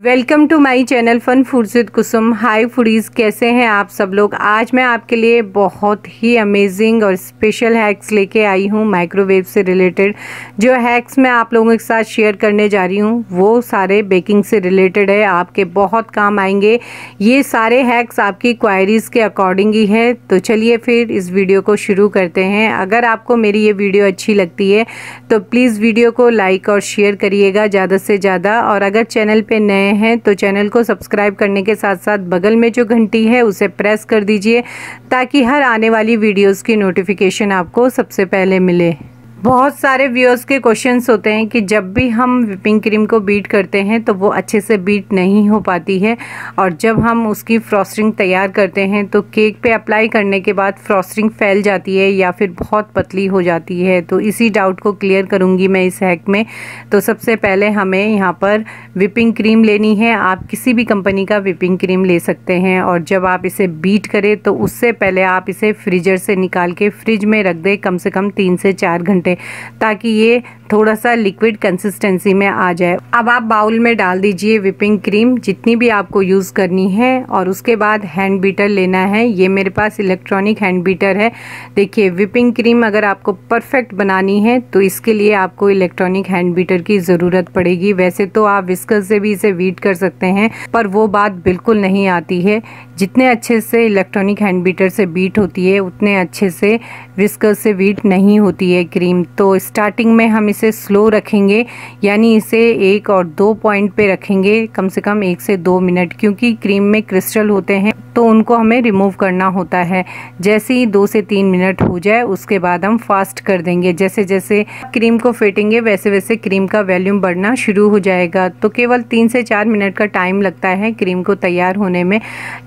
Welcome to my channel fun with Kusum. Hi foodies, कैसे हैं आप सब लोग? आज मैं आपके लिए बहुत ही अमेजिंग और स्पेशल हैक्स लेके आई हूँ माइक्रोवेव से रिलेटेड जो हैक्स मैं आप लोगों के साथ शेयर करने जा रही हूँ, वो सारे बेकिंग से रिलेटेड है। आपके बहुत काम आएँगे। ये सारे हैक्स आपकी क्वायरीज़ के अकॉर्डिंग ही है। तो चलिए फिर इस वीडियो को शुरू करते हैं। अगर आपको मेरी ये वीडियो अच्छी लगती है तो प्लीज़ वीडियो को लाइक और शेयर करिएगा ज़्यादा से ज़्यादा। और अगर चैनल पर नए नए हैं तो चैनल को सब्सक्राइब करने के साथ साथ बगल में जो घंटी है, उसे प्रेस कर दीजिए ताकि हर आने वाली वीडियोस की नोटिफिकेशन आपको सबसे पहले मिले। बहुत सारे व्यूअर्स के क्वेश्चंस होते हैं कि जब भी हम विपिंग क्रीम को बीट करते हैं तो वो अच्छे से बीट नहीं हो पाती है। और जब हम उसकी फ्रॉस्टिंग तैयार करते हैं तो केक पे अप्लाई करने के बाद फ्रॉस्टिंग फैल जाती है या फिर बहुत पतली हो जाती है। तो इसी डाउट को क्लियर करूँगी मैं इस हैक में। तो सबसे पहले हमें यहाँ पर विपिंग क्रीम लेनी है। आप किसी भी कंपनी का विपिंग क्रीम ले सकते हैं। और जब आप इसे बीट करें तो उससे पहले आप इसे फ्रीजर से निकाल के फ्रिज में रख दें, कम से कम तीन से चार घंटे ताकि ये थोड़ा सा लिक्विड कंसिस्टेंसी में आ जाए। अब आप बाउल में डाल दीजिए विपिंग क्रीम जितनी भी आपको यूज़ करनी है और उसके बाद हैंड बीटर लेना है। ये मेरे पास इलेक्ट्रॉनिक हैंड बीटर है। देखिए विपिंग क्रीम अगर आपको परफेक्ट बनानी है तो इसके लिए आपको इलेक्ट्रॉनिक हैंड बीटर की ज़रूरत पड़ेगी। वैसे तो आप विस्कर से भी इसे वीट कर सकते हैं, पर वो बात बिल्कुल नहीं आती है। जितने अच्छे से इलेक्ट्रॉनिक हैंड बीटर से बीट होती है, उतने अच्छे से विस्कर से बीट नहीं होती है क्रीम तो स्टार्टिंग में हम इसे स्लो रखेंगे, यानी इसे एक और दो पॉइंट पे रखेंगे, कम से कम एक से दो मिनट, क्योंकि क्रीम में क्रिस्टल होते हैं तो उनको हमें रिमूव करना होता है। जैसे ही दो से तीन मिनट हो जाए, उसके बाद हम फास्ट कर देंगे। जैसे जैसे क्रीम को फेटेंगे, वैसे वैसे क्रीम का वॉल्यूम बढ़ना शुरू हो जाएगा। तो केवल तीन से चार मिनट का टाइम लगता है क्रीम को तैयार होने में।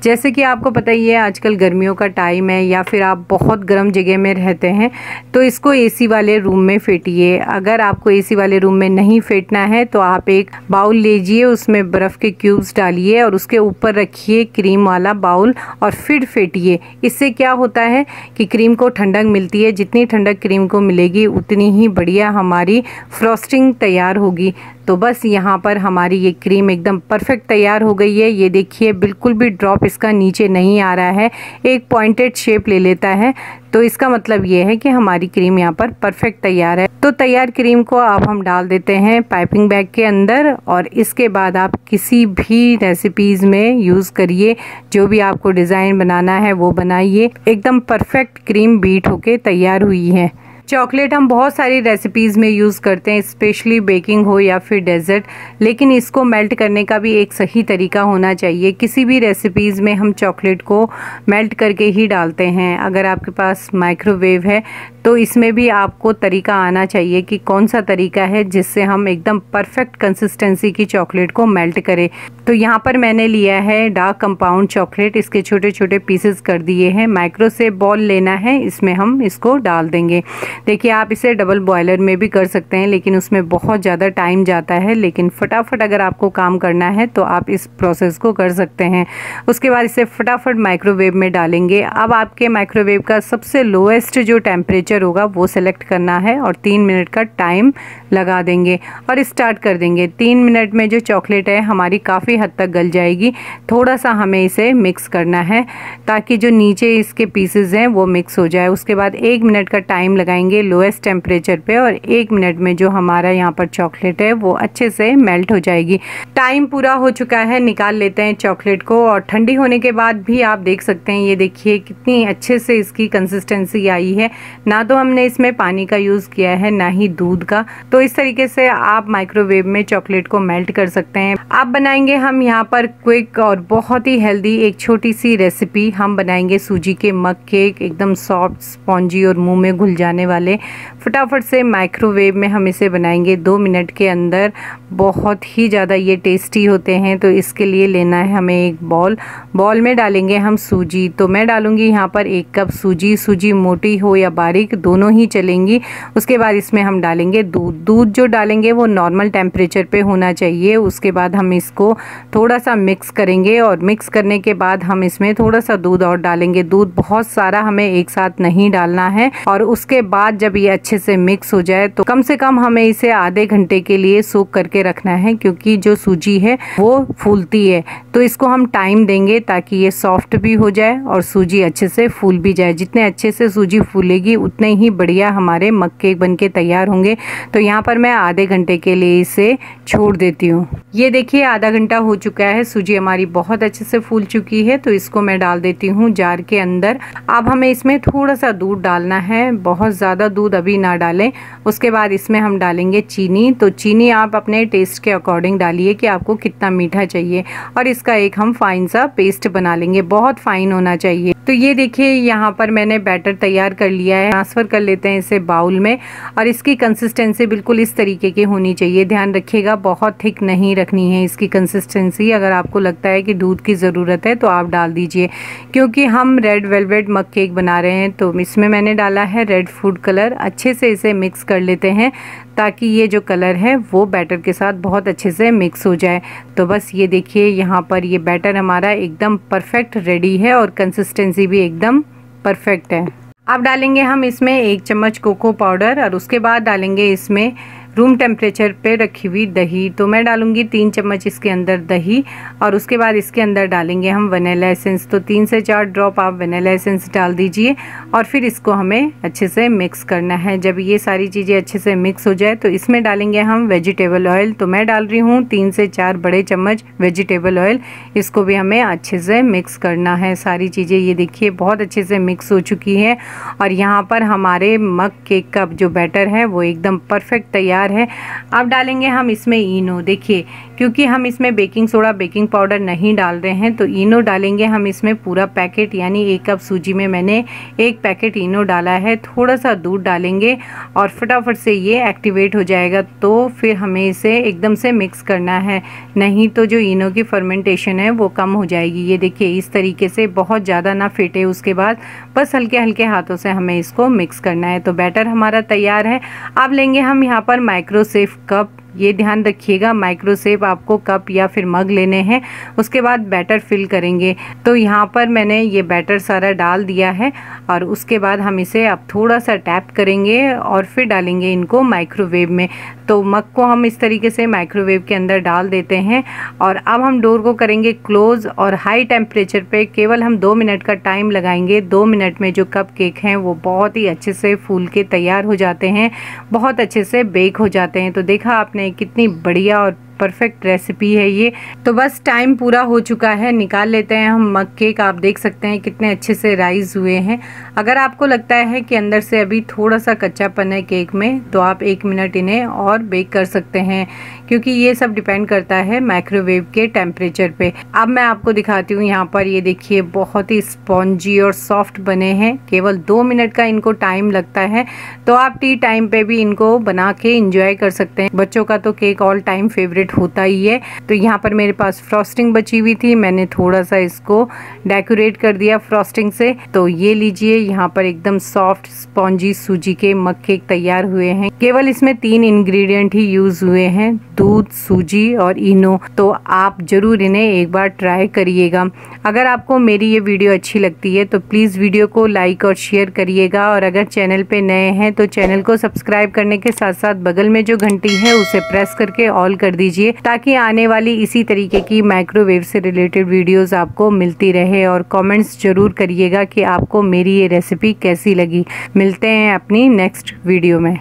जैसे कि आपको पता ही है, आजकल गर्मियों का टाइम है, या फिर आप बहुत गर्म जगह में रहते हैं तो इसको एसी वाले रूम में फेटिए। अगर आपको एसी वाले रूम में नहीं फेंटना है तो आप एक बाउल लीजिए, उसमें बर्फ़ के क्यूब्स डालिए और उसके ऊपर रखिए क्रीम वाला बाउल और फिर फेंटिए। इससे क्या होता है कि क्रीम को ठंडक मिलती है। जितनी ठंडक क्रीम को मिलेगी, उतनी ही बढ़िया हमारी फ्रॉस्टिंग तैयार होगी। तो बस यहाँ पर हमारी ये क्रीम एकदम परफेक्ट तैयार हो गई है। ये देखिए, बिल्कुल भी ड्रॉप इसका नीचे नहीं आ रहा है। एक पॉइंटेड शेप ले लेता है। तो इसका मतलब ये है कि हमारी क्रीम यहाँ पर परफेक्ट तैयार है। तो तैयार क्रीम को आप हम डाल देते हैं पाइपिंग बैग के अंदर और इसके बाद आप किसी भी रेसिपीज़ में यूज़ करिए। जो भी आपको डिज़ाइन बनाना है, वो बनाइए। एकदम परफेक्ट क्रीम बीट होके तैयार हुई है। चॉकलेट हम बहुत सारी रेसिपीज़ में यूज़ करते हैं स्पेशली बेकिंग हो या फिर डेजर्ट लेकिन इसको मेल्ट करने का भी एक सही तरीका होना चाहिए। किसी भी रेसिपीज़ में हम चॉकलेट को मेल्ट करके ही डालते हैं। अगर आपके पास माइक्रोवेव है तो इसमें भी आपको तरीका आना चाहिए कि कौन सा तरीका है जिससे हम एकदम परफेक्ट कंसिस्टेंसी की चॉकलेट को मेल्ट करें। तो यहाँ पर मैंने लिया है डार्क कंपाउंड चॉकलेट इसके छोटे छोटे पीसेस कर दिए हैं। माइक्रो से बॉल लेना है। इसमें हम इसको डाल देंगे। देखिए, आप इसे डबल बॉयलर में भी कर सकते हैं, लेकिन उसमें बहुत ज़्यादा टाइम जाता है। लेकिन फटाफट अगर आपको काम करना है तो आप इस प्रोसेस को कर सकते हैं। उसके बाद इसे फटाफट माइक्रोवेव में डालेंगे। अब आपके माइक्रोवेव का सबसे लोएस्ट जो टेम्परेचर होगा, वो सेलेक्ट करना है और तीन मिनट का टाइम लगा देंगे और स्टार्ट कर देंगे। तीन मिनट में जो चॉकलेट है, हमारी काफ़ी हद तक गल जाएगी। थोड़ा सा हमें इसे मिक्स करना है ताकि जो नीचे इसके पीसेज हैं, वो मिक्स हो जाए। उसके बाद एक मिनट का टाइम लगाएँगे लोएस्ट टेम्परेचर पे और एक मिनट में जो हमारा यहाँ पर चॉकलेट है, वो अच्छे से मेल्ट हो जाएगी। टाइम पूरा हो चुका है, निकाल लेते हैं चॉकलेट को और ठंडी होने के बाद भी आप देख सकते हैं, ये देखिए कितनी अच्छे से इसकी कंसिस्टेंसी आई है। ना तो हमने इसमें पानी का यूज़ किया है, ना ही दूध का। तो इस तरीके से आप माइक्रोवेव में चॉकलेट को मेल्ट कर सकते हैं। आप बनाएँगे हम यहाँ पर क्विक और बहुत ही हेल्दी एक छोटी सी रेसिपी हम बनाएँगे सूजी के मग केक एकदम सॉफ्ट स्पॉन्जी और मुँह में घुल जाने वाले। फटाफट से माइक्रोवेव में हम इसे बनाएँगे। दो मिनट के अंदर बहुत ही ज़्यादा ये टेस्टी होते हैं तो इसके लिए लेना है हमें एक बॉल बॉल में डालेंगे हम सूजी तो मैं डालूँगी यहाँ पर एक कप सूजी। सूजी मोटी हो या बारीक, दोनों ही चलेंगी। उसके बाद इसमें हम डालेंगे दूध। दूध जो डालेंगे वो नॉर्मल टेम्परेचर पर होना चाहिए। उसके बाद हम इसको थोड़ा सा मिक्स करेंगे और मिक्स करने के बाद हम इसमें थोड़ा सा दूध और डालेंगे। दूध बहुत सारा हमें एक साथ नहीं डालना है और उसके बाद जब ये अच्छे से मिक्स हो जाए तो कम से कम हमें इसे आधे घंटे के लिए सोख करके रखना है क्योंकि जो सूजी है वो फूलती है। तो इसको हम टाइम देंगे ताकि ये सॉफ्ट भी हो जाए और सूजी अच्छे से फूल भी जाए। जितने अच्छे से सूजी फूलेगी, उतने ही बढ़िया हमारे मक्के बन के तैयार होंगे। तो यहाँ पर मैं आधे घंटे के लिए इसे छोड़ देती हूँ। ये देखिए आधा घंटा हो चुका है। सूजी हमारी बहुत अच्छे से फूल चुकी है तो इसको मैं डाल देती हूँ जार के अंदर। अब हमें इसमें थोड़ा सा दूध डालना है। बहुत ज़्यादा दूध अभी ना डालें। उसके बाद इसमें हम डालेंगे चीनी। तो चीनी आप अपने टेस्ट के अकॉर्डिंग डालिए कि आपको कितना मीठा चाहिए। और इसका एक हम फाइन सा पेस्ट बना लेंगे। बहुत फाइन होना चाहिए। तो ये देखिए, यहाँ पर मैंने बैटर तैयार कर लिया है। ट्रांसफ़र कर लेते हैं इसे बाउल में और इसकी कंसिस्टेंसी बिल्कुल इस तरीके की होनी चाहिए। ध्यान रखिएगा, बहुत थिक नहीं रखनी है इसकी कंसिस्टेंसी अगर आपको लगता है कि दूध की ज़रूरत है तो आप डाल दीजिए। क्योंकि हम रेड वेलवेट मग केक बना रहे हैं तो इसमें मैंने डाला है रेड फ़ूड कलर अच्छे से इसे मिक्स कर लेते हैं। ताकि ये जो कलर है वो बैटर के साथ बहुत अच्छे से मिक्स हो जाए। तो बस ये देखिए, यहाँ पर ये बैटर हमारा एकदम परफेक्ट रेडी है और कंसिस्टेंसी भी एकदम परफेक्ट है। अब डालेंगे हम इसमें एक चम्मच कोको पाउडर और उसके बाद डालेंगे इसमें रूम टेम्परेचर पे रखी हुई दही। तो मैं डालूँगी तीन चम्मच इसके अंदर दही और उसके बाद इसके अंदर डालेंगे हम वनीला एसेंस तो तीन से चार ड्रॉप आप वनीला एसेंस डाल दीजिए और फिर इसको हमें अच्छे से मिक्स करना है। जब ये सारी चीज़ें अच्छे से मिक्स हो जाए तो इसमें डालेंगे हम वेजिटेबल ऑयल तो मैं डाल रही हूँ तीन से चार बड़े चम्मच वेजिटेबल ऑयल इसको भी हमें अच्छे से मिक्स करना है। सारी चीज़ें ये देखिए बहुत अच्छे से मिक्स हो चुकी है और यहाँ पर हमारे मग केक का जो बैटर है, वो एकदम परफेक्ट तैयार तैयार है। अब डालेंगे हम इसमें इनो। देखिए, क्योंकि हम इसमें बेकिंग सोडा, बेकिंग पाउडर नहीं डाल रहे हैं तो इनो डालेंगे हम इसमें पूरा पैकेट। यानी एक कप सूजी में मैंने एक पैकेट इनो डाला है। थोड़ा सा दूध डालेंगे और फटाफट से ये एक्टिवेट हो जाएगा। तो फिर हमें इसे एकदम से मिक्स करना है। नहीं तो जो इनो की फर्मेंटेशन है, वो कम हो जाएगी। ये देखिए, इस तरीके से बहुत ज़्यादा ना फिटे उसके बाद। बस हल्के हल्के हाथों से हमें इसको मिक्स करना है। तो बैटर हमारा तैयार है। अब लेंगे हम यहाँ पर माइक्रोसेफ कप ये ध्यान रखिएगा माइक्रोसेप आपको कप या फिर मग लेने हैं, उसके बाद बैटर फिल करेंगे। तो यहाँ पर मैंने ये बैटर सारा डाल दिया है और उसके बाद हम इसे अब थोड़ा सा टैप करेंगे और फिर डालेंगे इनको माइक्रोवेव में। तो मग को हम इस तरीके से माइक्रोवेव के अंदर डाल देते हैं और अब हम डोर को करेंगे क्लोज़ और हाई टेम्परेचर पे। केवल हम दो मिनट का टाइम लगाएँगे। दो मिनट में जो कप केक हैं, वो बहुत ही अच्छे से फूल के तैयार हो जाते हैं, बहुत अच्छे से बेक हो जाते हैं। तो देखा आपने कितनी बढ़िया और परफेक्ट रेसिपी है ये। तो बस टाइम पूरा हो चुका है, निकाल लेते हैं हम मग केक। आप देख सकते हैं कितने अच्छे से राइज हुए हैं। अगर आपको लगता है कि अंदर से अभी थोड़ा सा कच्चापन है केक में तो आप एक मिनट इन्हें और बेक कर सकते हैं, क्योंकि ये सब डिपेंड करता है माइक्रोवेव के टेम्परेचर पे। अब मैं आपको दिखाती हूँ, यहाँ पर ये देखिए, बहुत ही स्पॉन्जी और सॉफ्ट बने हैं। केवल दो मिनट का इनको टाइम लगता है तो आप टी टाइम पे भी इनको बना के इंजॉय कर सकते हैं। बच्चों का तो केक ऑल टाइम फेवरेट होता ही है। तो यहाँ पर मेरे पास फ्रॉस्टिंग बची हुई थी। मैंने थोड़ा सा इसको डेकोरेट कर दिया फ्रॉस्टिंग से। तो ये लीजिए, यहाँ पर एकदम सॉफ्ट स्पॉन्जी सूजी के मक्के तैयार हुए हैं। केवल इसमें तीन इंग्रेडिएंट ही यूज़ हुए हैं। दूध, सूजी और इनो तो आप ज़रूर इन्हें एक बार ट्राई करिएगा। अगर आपको मेरी ये वीडियो अच्छी लगती है तो प्लीज़ वीडियो को लाइक और शेयर करिएगा। और अगर चैनल पे नए हैं तो चैनल को सब्सक्राइब करने के साथ साथ बगल में जो घंटी है, उसे प्रेस करके ऑल कर दीजिए, ताकि आने वाली इसी तरीके की माइक्रोवेव से रिलेटेड वीडियोज़ आपको मिलती रहे। और कॉमेंट्स ज़रूर करिएगा कि आपको मेरी ये रेसिपी कैसी लगी। मिलते हैं अपनी नेक्स्ट वीडियो में।